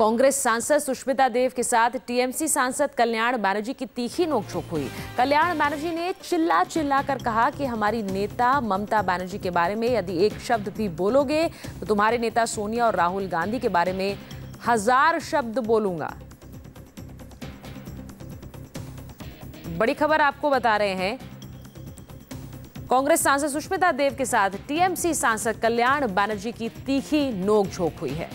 कांग्रेस सांसद सुष्मिता देव के साथ टीएमसी सांसद कल्याण बैनर्जी की तीखी नोकझोंक हुई। कल्याण बैनर्जी ने चिल्ला चिल्ला कर कहा कि हमारी नेता ममता बैनर्जी के बारे में यदि एक शब्द भी बोलोगे तो तुम्हारे नेता सोनिया और राहुल गांधी के बारे में हज़ार शब्द बोलूँगा। बड़ी खबर आपको बता रहे हैं। कांग्रेस सांसद सुष्मिता देव के साथ टीएमसी सांसद कल्याण बैनर्जी की तीखी नोकझोंक हुई है।